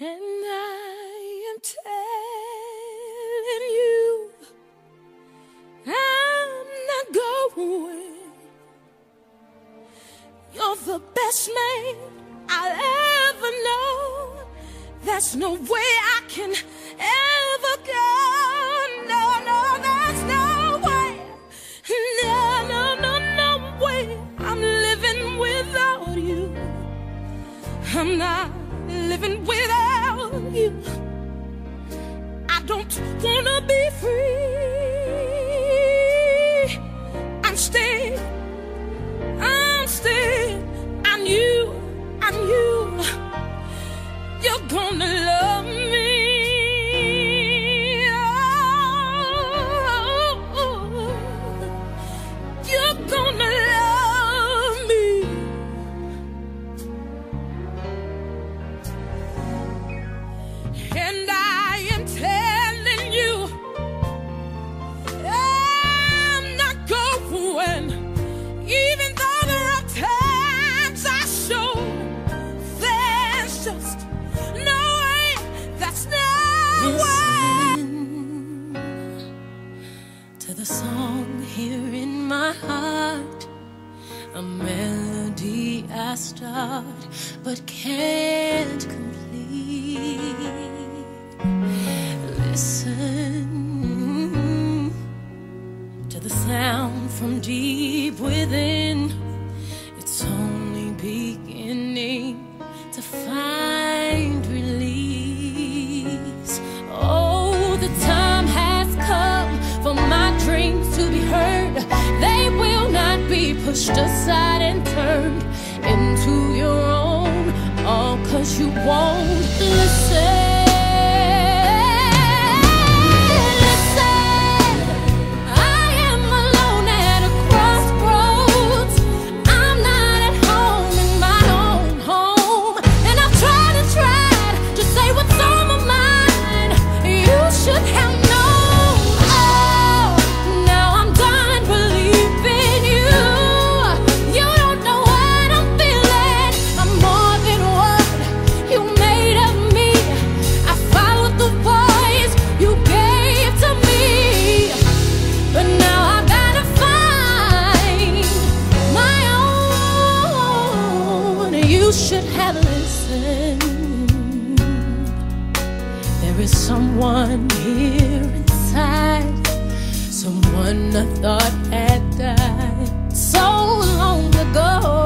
And I am telling you, I'm not going. You're the best man I'll ever know. There's no way I can ever go. No, no, there's no way. No, no, no, no way. I'm living without you. I'm not living without you. I don't wanna be free. I'm staying, I'm staying. I knew, I knew you're gonna here in my heart, a melody I start but can't complete. Listen to the sound from deep within. Pushed aside and turned into your own. All cause you won't listen. I should have listened. There is someone here inside, someone I thought had died so long ago.